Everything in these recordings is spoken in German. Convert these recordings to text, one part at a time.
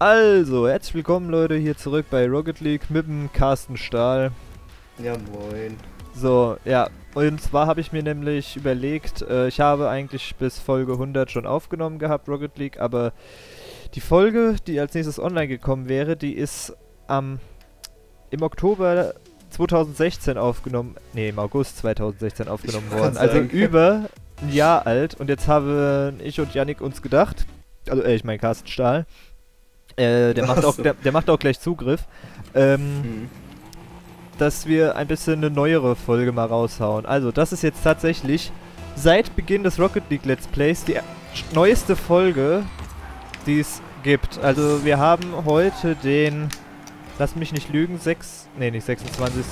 Also, herzlich willkommen Leute hier zurück bei Rocket League mit dem Carsten Stahl. Ja, moin. So, ja, und zwar habe ich mir nämlich überlegt, äh, ich habe eigentlich bis Folge 100 schon aufgenommen gehabt, Rocket League, aber die Folge, die als nächstes online gekommen wäre, die ist am im Oktober 2016 aufgenommen, nee, im August 2016 aufgenommen worden. Also sagen. über ein Jahr alt und jetzt haben ich und Yannick uns gedacht, also äh, ich meine Carsten Stahl, äh, der macht Ach auch der, der macht auch gleich Zugriff. Ähm, Hm. dass wir ein bisschen eine neuere Folge mal raushauen. Also, das ist jetzt tatsächlich seit Beginn des Rocket League Let's Plays die neueste Folge, die es gibt. Also, wir haben heute den, lass mich nicht lügen, 6, nee, nicht 26.,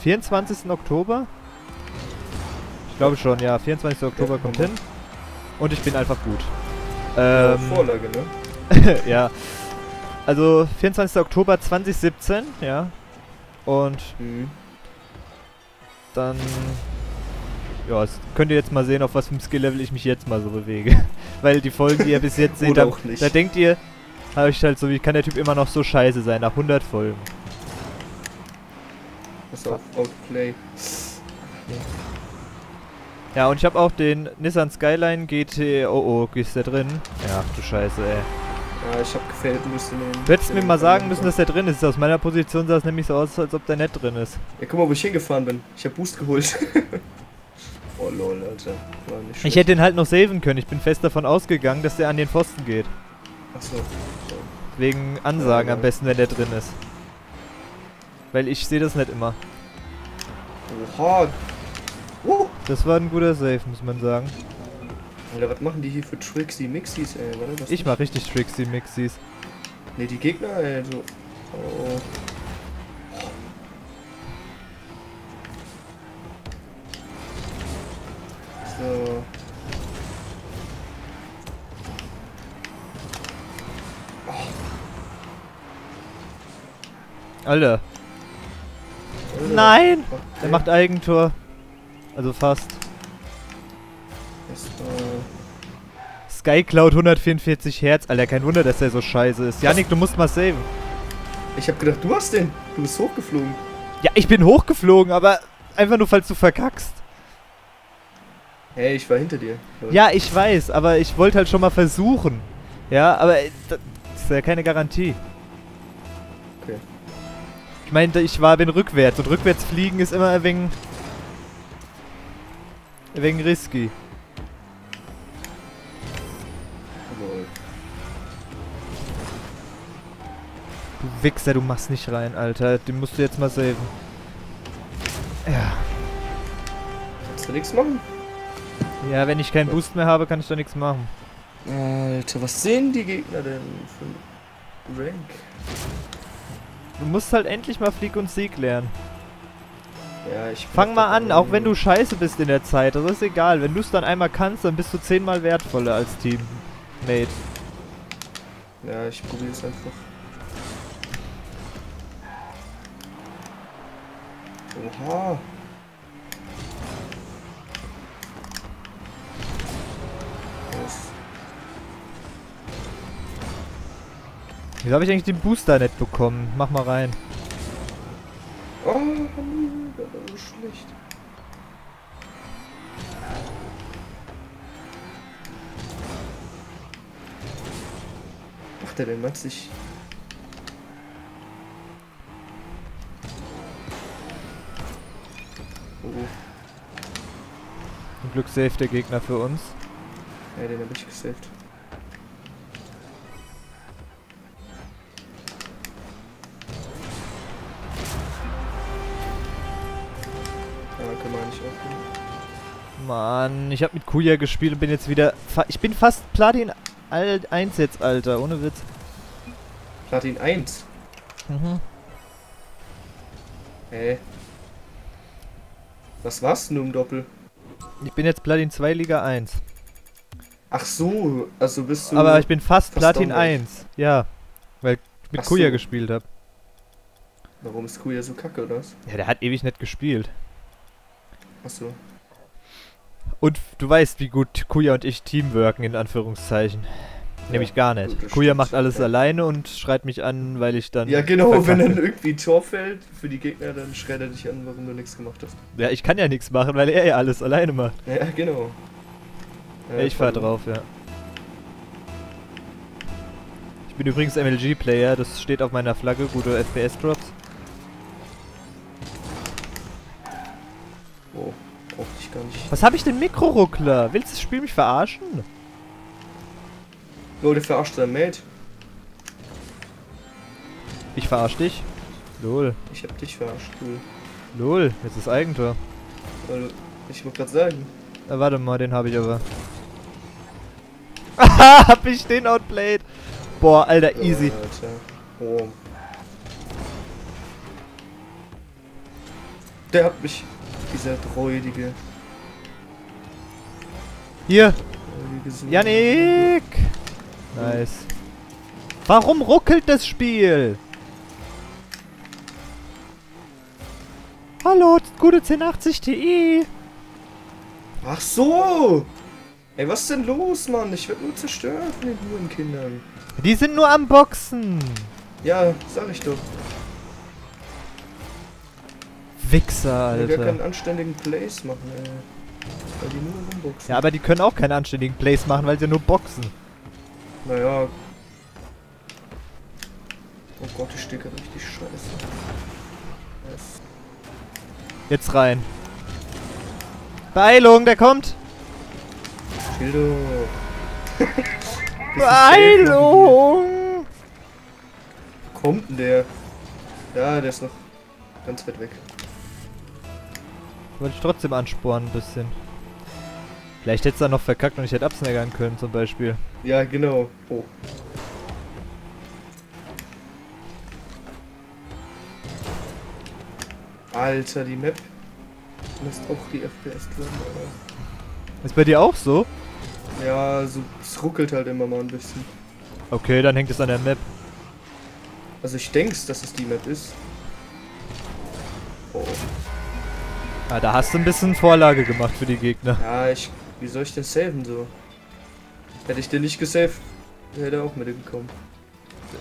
24. Oktober? Ich glaube schon, ja, 24. Oktober kommt komm hin. Und ich bin einfach gut. Ähm, Vorlage, ne? ja. Also, 24. Oktober 2017, ja. Und Hm. dann ja, könnt ihr jetzt mal sehen, auf was für einem Skill-Level ich mich jetzt mal so bewege. Weil die Folgen, die ihr bis jetzt seht, da, auch da denkt ihr, habe ich halt so, wie kann der Typ immer noch so scheiße sein nach 100 Folgen? Pass auf, Outplay. Ja, und ich habe auch den Nissan Skyline GT. Oh, oh, ist der drin? Ja, ach du Scheiße, ey. Ja, ich hab gefällt müssen nehmen. Du hättest mir mal sagen müssen, dass der drin ist. Aus meiner Position sah es nämlich so aus, als ob der nicht drin ist. Ja, guck mal, wo ich hingefahren bin. Ich hab Boost geholt. oh lol, Alter. Ich hätte den halt noch saven können. Ich bin fest davon ausgegangen, dass der an den Pfosten geht. Achso. Wegen Ansagen Ja, am besten, wenn der drin ist. Weil ich sehe das nicht immer. Oha. Uh. Das war ein guter Save, muss man sagen. Alter, was machen die hier für Trixie Mixies, ey? Warte, was Ich mach richtig Trixie Mixies. Ne, die Gegner, ey, so. Oh. So. Alter. Alter. Nein! Der macht Eigentor. Also fast. War- Skycloud 144 Hertz. Alter, kein Wunder, dass der so scheiße ist. Janik, du musst mal saven. Ich hab gedacht, du hast den. Du bist hochgeflogen. Ja, ich bin hochgeflogen, aber einfach nur, falls du verkackst. Hey, ich war hinter dir. Ja, ich weiß, aber ich wollte halt schon mal versuchen. Ja, aber äh, das ist ja keine Garantie. Okay. Ich meinte, ich war bin rückwärts und rückwärts fliegen ist immer ein wenig, ein wenig risky. Du Wichser, du machst nicht rein, Alter. Den musst du jetzt mal saven. Ja. Kannst du nichts machen? Ja, wenn ich keinen Boost mehr habe, kann ich doch nichts machen. Alter, was sehen die Gegner denn für Rank? Du musst halt endlich mal Flieg und Sieg lernen. Ja, ich Fang mal an, auch wenn du scheiße bist in der Zeit. Das ist egal. Wenn du es dann einmal kannst, dann bist du zehnmal wertvoller als Teammate. Ja, ich probiere es einfach. Oha. Wieso habe ich eigentlich den Booster nicht bekommen? Mach mal rein. Oh, das so schlecht. Macht er denn, meinst du ich? Zum Glück safe der Gegner für uns. ja, den hab ich gesaved. Mann, ich habe mit Kuya gespielt und bin jetzt wieder... Ich bin fast Platin Al 1 jetzt, Alter. Ohne Witz. Platin 1. Mhm. Hä? Was war's denn im Doppel? Ich bin jetzt Platin 2 Liga 1. Ach so, also bist du. Aber ich bin fast fast Platin down gleich. 1. Ja. Weil ich mit Ach Kuya so. gespielt habe. Warum ist Kuya so kacke, oder was? Ja, der hat ewig nicht gespielt. Ach so. Und du weißt, wie gut Kuya und ich teamworken, in Anführungszeichen. Nämlich gar nicht. gut, Kuya macht alles Ja. alleine und schreit mich an, weil ich dann. Ja, genau, wenn verkacke. dann irgendwie Tor fällt für die Gegner, dann schreit er dich an, warum du nichts gemacht hast. Ja, ich kann ja nichts machen, weil er ja alles alleine macht. Ja, genau. Ja, ich fahr drauf, ja. Ich bin übrigens MLG-Player, das steht auf meiner Flagge, gute FPS-Drops. Oh, brauchte ich gar nicht. Was habe ich denn Mikroruckler? Willst du das Spiel mich verarschen? Oh, der verarscht sein Mate. Ich verarsch dich? Lol. Ich hab dich verarscht, cool. Lol, jetzt ist Eigentor. Weil, ich wollte gerade sagen. Ah, warte mal, den habe ich aber. Aha, hab ich den outplayed. Boah, Alter, easy. Alter. Oh. Der hat mich. Dieser räudige. Hier. Yannick. Nice. Warum ruckelt das Spiel? Hallo, gute 1080 Ti. Ach so! Ey, was ist denn los, Mann? Ich werd nur zerstört von den Hurenkindern. Die sind nur am Boxen. Ja, sag ich doch. Wichser, Ich will gar Alter. keinen anständigen Plays machen, ey. Weil die nur rumboxen. Ja, aber die können auch keine anständigen Plays machen, weil sie nur boxen. Naja. Oh Gott, ich stecke richtig scheiße. Yes. Jetzt rein. Beeilung, der kommt. Schildo. Beeilung. Wo kommt denn der? Ja, der ist noch ganz weit weg. Wollte ich trotzdem anspornen ein bisschen. Vielleicht hätte es dann noch verkackt und ich hätte absnaggern können zum Beispiel. Ja, genau. Oh. Alter, die Map lässt auch die FPS drin. Ist bei dir auch so? Ja, so, es ruckelt halt immer mal ein bisschen. Okay, dann hängt es an der Map. Also ich denk's, dass es die Map ist. Oh. Ah, da hast du ein bisschen Vorlage gemacht für die Gegner. Ja, ich. Wie soll ich denn saven so? Hätte ich den nicht gesaved, hätte er auch mitgekommen.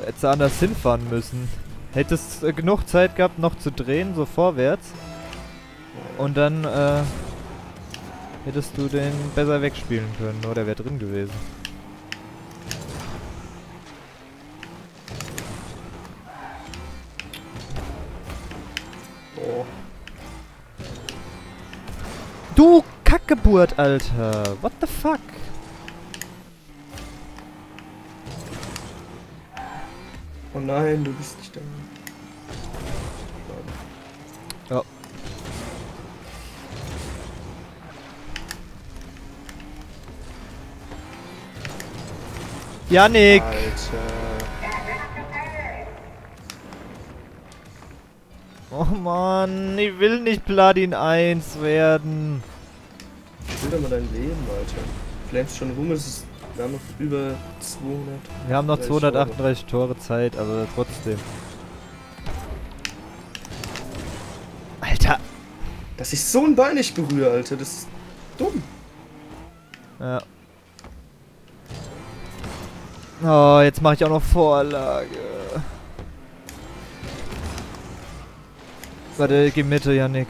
Hättest du anders hinfahren müssen. Hättest äh, genug Zeit gehabt, noch zu drehen, so vorwärts. Und dann, äh, hättest du den besser wegspielen können. Oder wäre drin gewesen. Oh. Du Kackgeburt, Alter. What the fuck? Oh nein, du bist nicht da. Ja. Yannick! Alter. Oh Mann, ich will nicht Platin 1 werden. Chill doch mal dein Leben, Alter. Flames schon rum, es ist. Wir haben noch über 200. Wir haben noch 30 238 Tore Zeit, aber trotzdem. Alter! Dass ich so einen Ball nicht berühre, Alter, das ist dumm. Ja. Oh, jetzt mache ich auch noch Vorlage. Warte, geh Mitte, Yannick.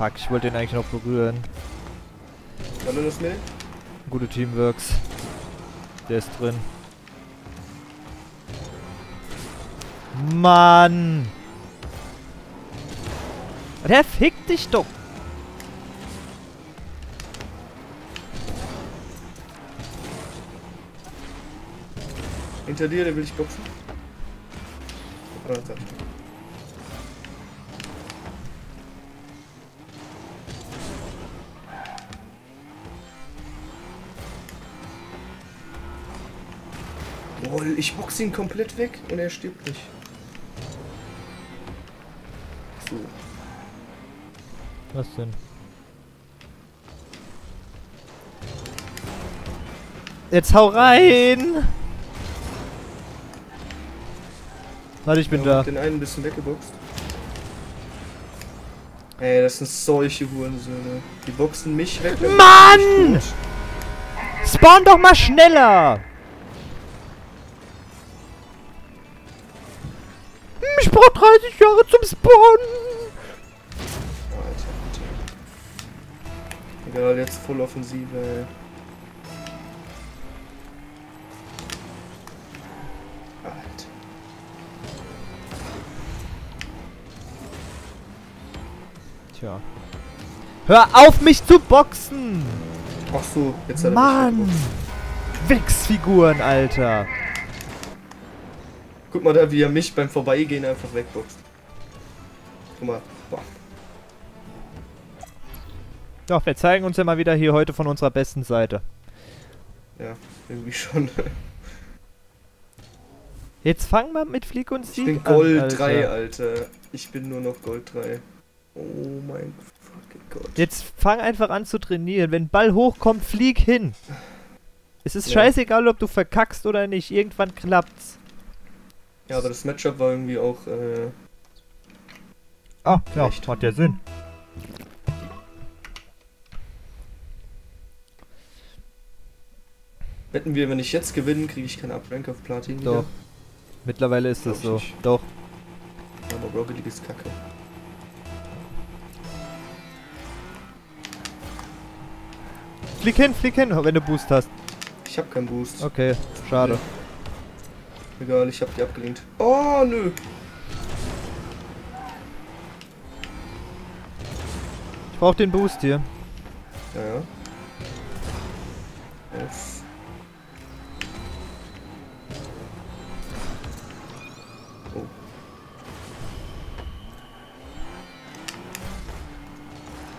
Fuck, ich wollte den eigentlich noch berühren. War nur das Mail? Gute Teamworks. Der ist drin. Mann! Der fickt dich doch! Hinter dir, der will ich boxen. Ah, Lol, ich boxe ihn komplett weg und er stirbt nicht. So. Was denn? Jetzt hau rein! Warte, ich bin Ja, da. hab Den einen ein bisschen weggeboxt. Ey, das sind solche Hurensöhne. Die boxen mich weg. Mann! ich. Spawn doch mal schneller! Jahre zum Spawnen! Alter, Alter. Egal, jetzt voll Offensive, ey. Alter. Tja. Hör auf, mich zu boxen! Ach so, jetzt hat er Mann! Wichsfiguren, Alter! Guck mal da, wie er mich beim Vorbeigehen einfach wegboxt. Guck mal. Boah. Doch, wir zeigen uns ja mal wieder hier heute von unserer besten Seite. Ja, irgendwie schon. Jetzt fangen wir mit Flieg und Ich Sieg bin an, Gold Alter. 3, Alter. Ich bin nur noch Gold 3. Oh mein fucking Gott. Jetzt fang einfach an zu trainieren. Wenn Ball hochkommt, flieg hin. Es ist Ja. scheißegal, ob du verkackst oder nicht. Irgendwann klappt's. Ja, aber das Matchup war irgendwie auch, äh, Ah, ja, Echt? hat ja Sinn. wetten wir, wenn ich jetzt gewinne, kriege ich keinen Uprank auf Platin Doch. Mittlerweile ist das Glaub so. ich nicht. Doch. Aber Rocket League ist kacke. Flieg hin, flieg hin, wenn du Boost hast. Ich hab keinen Boost. Okay, schade. Egal, ich hab die abgelehnt. Oh, nö. Ich brauch den Boost hier. Ja, ja. Yes. Oh.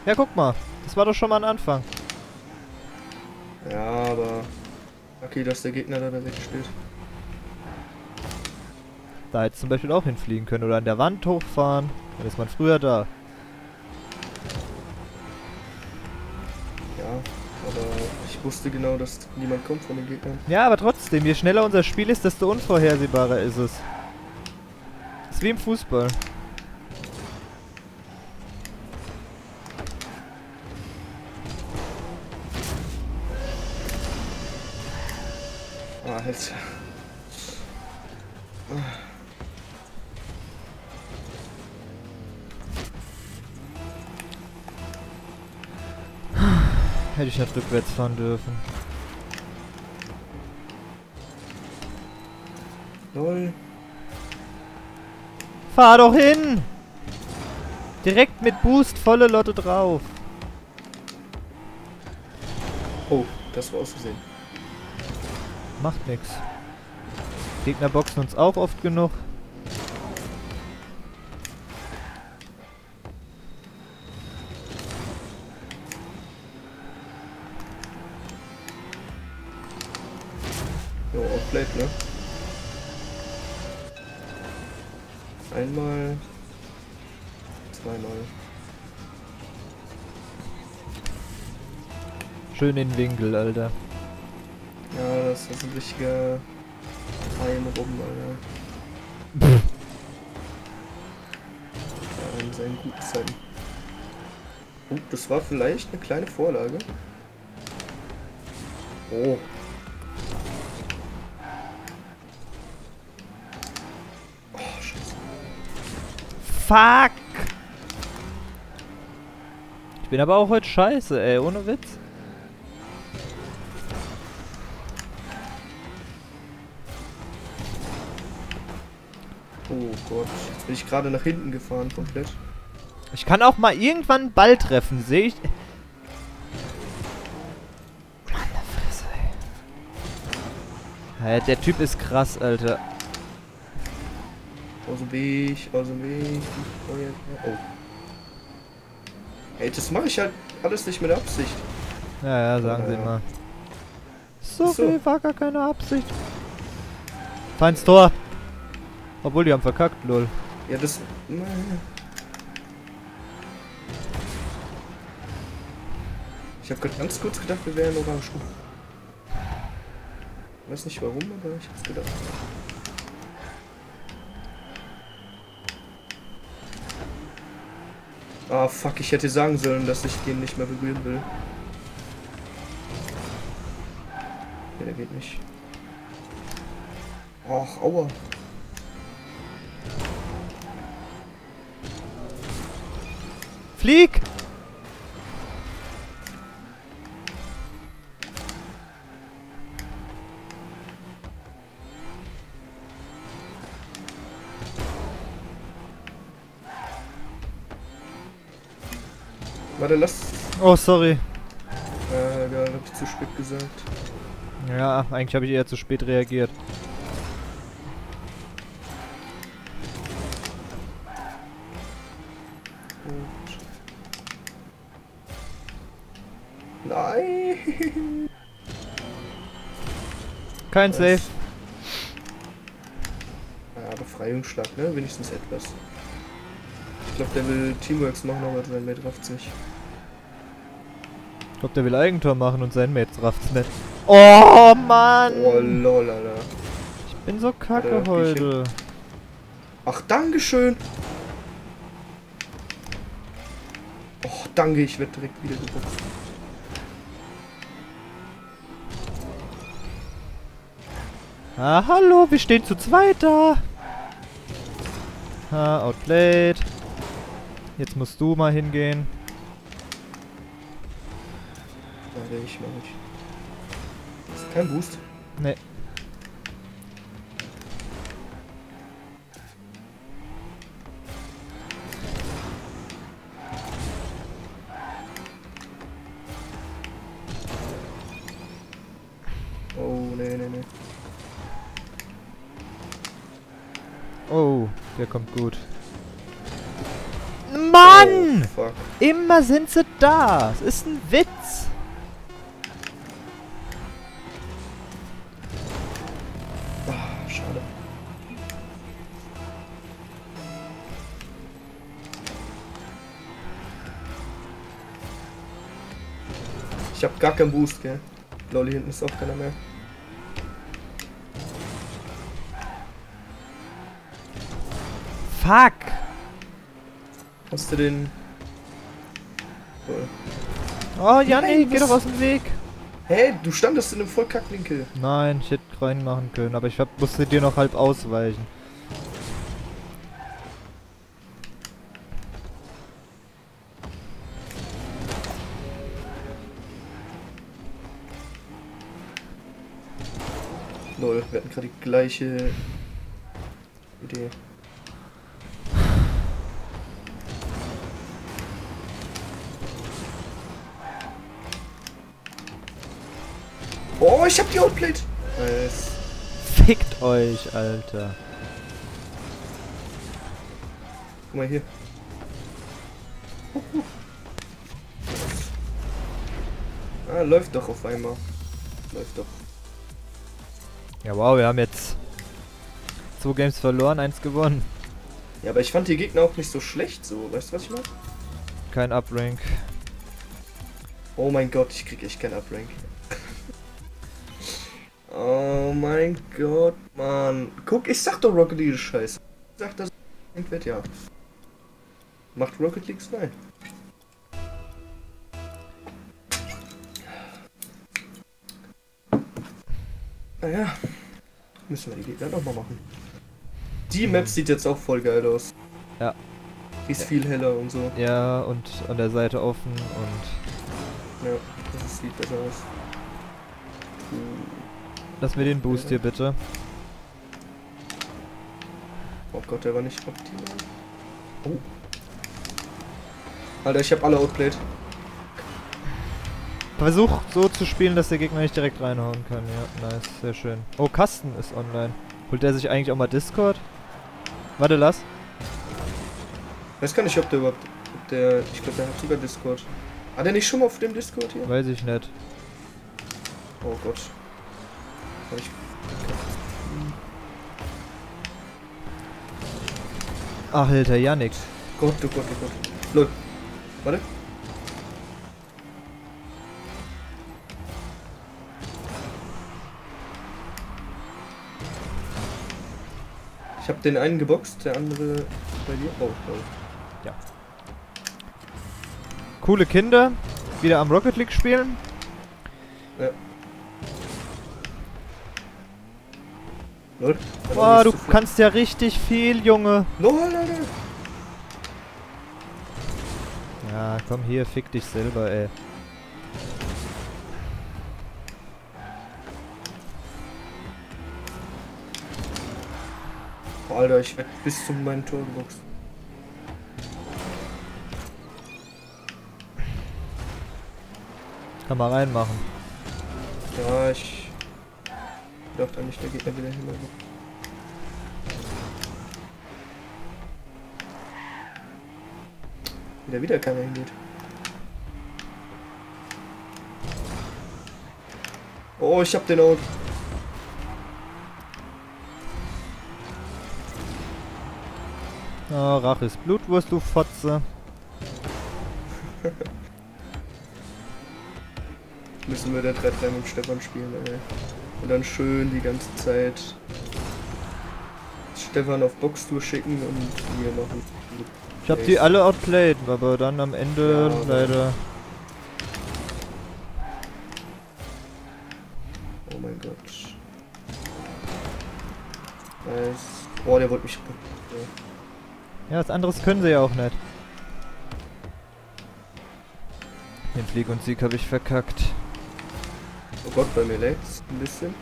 Ja, guck mal. Das war doch schon mal ein Anfang. Ja, aber... Okay, dass der Gegner da steht. Da hätte zum Beispiel auch hinfliegen können oder an der Wand hochfahren. Dann ist man früher da. Ich wusste genau, dass niemand kommt von den Gegnern. Ja, aber trotzdem, je schneller unser Spiel ist, desto unvorhersehbarer ist es. ist wie im Fußball. Ah, Alter. Hätte ich nicht rückwärts fahren dürfen. Lol. Fahr doch hin! Direkt mit Boost volle Lotte drauf. Oh, das war auszusehen. Macht nix. Gegner boxen uns auch oft genug. Einmal. Zweimal. Schön in den Winkel, Alter. Ja, das ist ein richtiger Heim rum, Alter. Ja, in seinen guten Zeiten. Oh, das war vielleicht eine kleine Vorlage. Oh, Fuck! Ich bin aber auch heute scheiße, ey, ohne Witz. Oh Gott. Jetzt bin ich gerade nach hinten gefahren komplett. Ich kann auch mal irgendwann einen Ball treffen, sehe ich. Mann, der Fresse, ey. Ja, der Typ ist krass, Alter. Aus dem Weg, aus dem Weg. Oh. Ey, das mache ich halt alles nicht mit Absicht. Ja, ja, sagen Sie Ja. mal. So, So. viel war gar keine Absicht. Feins Tor. Obwohl, die haben verkackt, lol. Ja, das. Ich habe gerade ganz kurz gedacht, wir wären orange. Weiß nicht warum, aber ich hab's gedacht. Ah, fuck, ich hätte sagen sollen, dass ich den nicht mehr berühren will. Ja, der geht nicht. Ach, aua. Flieg! Warte, lass. Oh, sorry. Äh, ja, hab ich zu spät gesagt. Ja, eigentlich habe ich eher zu spät reagiert. Gut. Nein! Kein Was? Safe. Ja, Befreiungsschlag, ne? Wenigstens etwas. Ich glaube, der will Teamworks machen, aber sein Mate rafft's nicht. Ich glaube, der will Eigentor machen und sein Mates rafft's nicht. Oh, Mann! Oh, lol, Alter. Ich bin so kacke Oder heute. Ach, Dankeschön! Och, danke, ich werde direkt wieder geboxt. Ah, hallo, wir stehen zu zweit da. Ha, outplayed. Jetzt musst du mal hingehen. Warte, ich mach nicht. Ist kein Boost. Nee. Oh, nee, nee, nee. Oh, der kommt gut. Mann! Oh. Immer sind sie da. Es ist ein Witz. Gar keinen Boost, gell? Lolli, hinten ist auch keiner mehr. Fuck. Hast du den... Oh, Janni, geh doch aus dem Weg. Hä, du standest in einem Vollkackwinkel. Nein, ich hätte reinmachen können, aber ich hab, musste dir noch halb ausweichen. Gerade die gleiche Idee. Oh, ich hab die Outplayed. Nice. Fickt euch, Alter. Guck mal hier. Ah, läuft doch auf einmal. Läuft doch. Ja, wow, wir haben jetzt zwei Games verloren, eins gewonnen. Ja, aber ich fand die Gegner auch nicht so schlecht so. Weißt du, was ich meine? Kein Uprank. Oh mein Gott, ich krieg echt kein Uprank. oh mein Gott, Mann. Guck, ich sag doch Rocket League scheiße. Ich sag, das wird ja. Macht Rocket League Nein. Naja, müssen wir die Gegner nochmal machen. Die Map sieht jetzt auch voll geil aus. Ja. Die ist viel heller und so. Ja, und an der Seite offen und Ja, das sieht besser aus. lass mir den Boost hier bitte. Oh Gott, der war nicht optimal. Oh. Alter, ich hab alle outplayed. Versuch so zu spielen, dass der Gegner nicht direkt reinhauen kann. Ja, nice, sehr schön. Oh, Kasten ist online. Holt der sich eigentlich auch mal Discord? Warte, lass. Weiß gar nicht, ob der überhaupt. Ob der. Ich glaube, der hat sogar Discord. Hat er nicht schon mal auf dem Discord hier? Weiß ich nicht. Oh Gott. Hab ich. Ach, Alter, Yannick. Gott, oh Gott, oh Gott. Lol. Warte. Ich hab den einen geboxt, der andere bei dir. Oh, oh. coole Kinder wieder am Rocket League spielen. Ja. Lol. Auch Boah, du so kannst ja richtig viel, Junge. Lol, lol. Ja, komm hier, fick dich selber, ey. Alter, ich werd bis zu meinem Tor geboxt. Kann man reinmachen. Ja, ich dachte eigentlich, der Gegner wieder hin. Wieder wieder keiner hingeht. Oh, ich hab den out. Oh, Rache ist Blutwurst, du Fotze. Müssen wir der 3-3 mit Stefan spielen, ey. Und dann schön die ganze Zeit Stefan auf Boxtour schicken und wir machen. Ich hab die alle outplayed, aber dann am Ende Ja, leider. Oh mein Gott. Nice. Oh, der wollte mich. Ja, was anderes können sie ja auch nicht. Den Flieg und Sieg habe ich verkackt. Oh Gott, bei mir lädt's ein bisschen.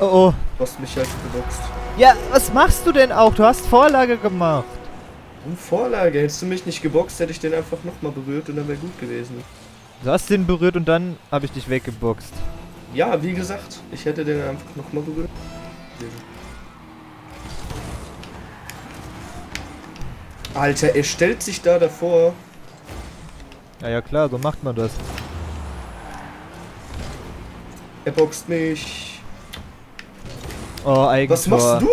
Oh oh. Du hast mich halt geboxt. Ja, was machst du denn auch? Du hast Vorlage gemacht. Um Vorlage. Hättest du mich nicht geboxt, hätte ich den einfach nochmal berührt und dann wäre gut gewesen. Du hast den berührt und dann habe ich dich weggeboxt. Ja, wie gesagt, ich hätte den einfach nochmal berührt. Alter, er stellt sich da davor. Ja, ja klar, so macht man das. Er boxt mich. Oh, Eigentor. Was machst du?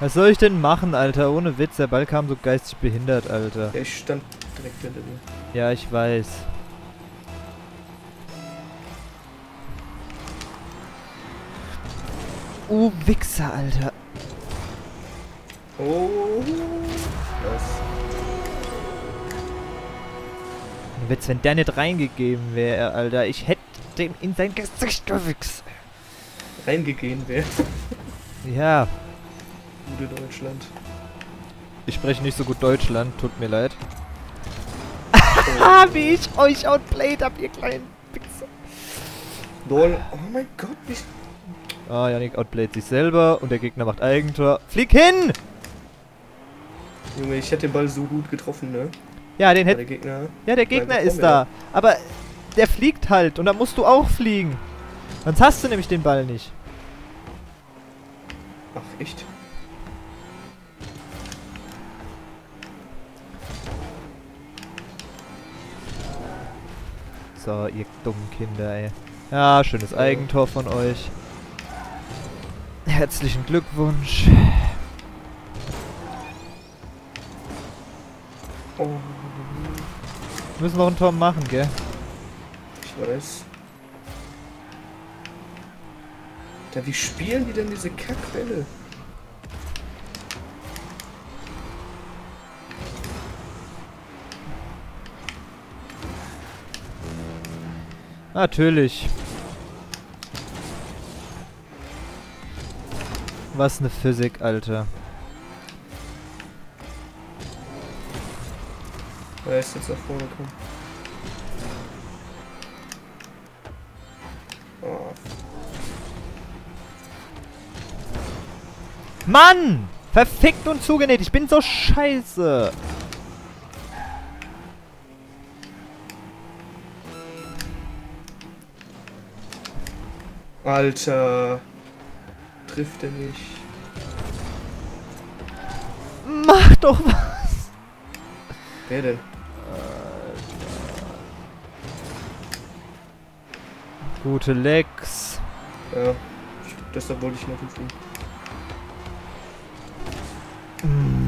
Was soll ich denn machen, Alter? Ohne Witz, der Ball kam so geistig behindert, Alter. Ich stand direkt hinter dir. Ja, ich weiß. Uh, Wichser, Alter. Oh. Ohne Witz, wenn der nicht reingegeben wäre, Alter. Ich hätte dem in sein Gesicht gewichst. Reingegeben wäre. Ja, Gute Deutschland. ich spreche nicht so gut Deutschland, tut mir leid. Oh. Wie ich euch outplayed hab, ihr kleinen Wichser. Lol. Oh mein Gott, wie. Ah, Yannick outplayed sich selber und der Gegner macht Eigentor. Flieg hin! Junge, ich hätte den Ball so gut getroffen, ne? Ja, den hätte der Gegner. Ja, der Gegner ist da. Aber der fliegt halt und da musst du auch fliegen. Sonst hast du nämlich den Ball nicht. Ach, echt? So, ihr dummen Kinder, ey. Ja, schönes Eigentor von euch. Herzlichen Glückwunsch. Oh, Wir müssen noch ein Tor machen, gell? ich weiß. Ja, wie spielen die denn diese Kackbälle? Natürlich. Was ne Physik, Alter. Er ist jetzt nach vorne gekommen. Oh, Mann! Verfickt und zugenäht. Ich bin so scheiße. Alter. Trifft er nicht. Mach doch was. Wer denn? Gute Lex. Ja. Deshalb wollte ich noch hinfliegen. Mm.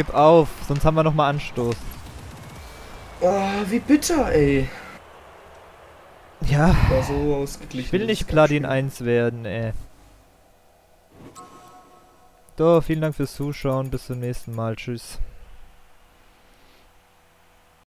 Gib auf, sonst haben wir nochmal Anstoß. Oh, wie bitter, ey. Ja, War so ausgeglichen. ich will nicht Platin ganz 1 werden, ey. So, vielen Dank fürs Zuschauen. Bis zum nächsten Mal. Tschüss.